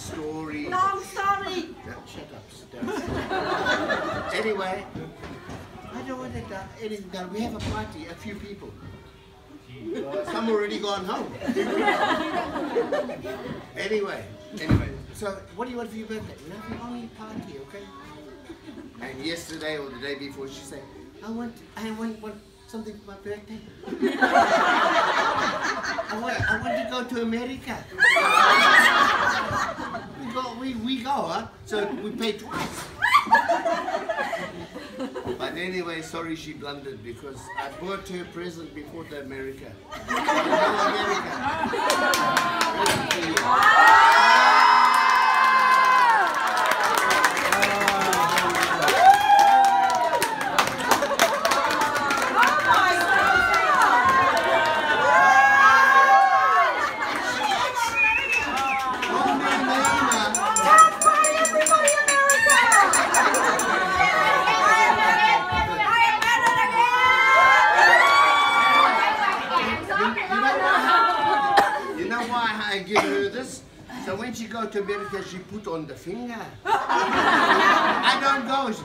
story. Long story. Shut up, anyway, I don't want to do uh, anything done. We have a party, a few people. Some already gone home. anyway, anyway, so what do you want for your birthday? Nothing, only party, okay? And yesterday or the day before, she said, I want, I want, want something for my birthday. I want, I want to go to America. we go, we, we go, So we pay twice. but anyway, sorry she blundered because I bought her a present before the America. America. I give her this? So when she go to America, she put on the finger. I don't go. She,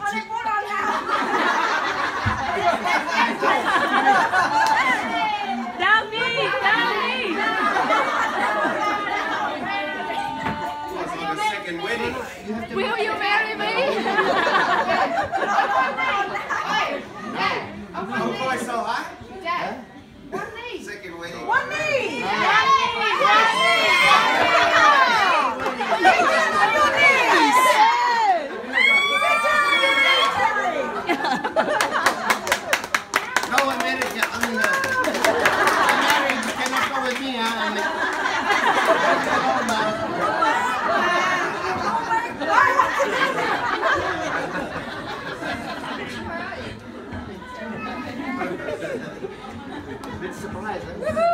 从来也。